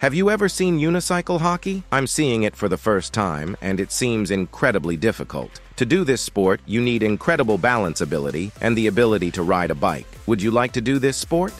Have you ever seen unicycle hockey? I'm seeing it for the first time, and it seems incredibly difficult. To do this sport, you need incredible balance ability and the ability to ride a bike. Would you like to do this sport?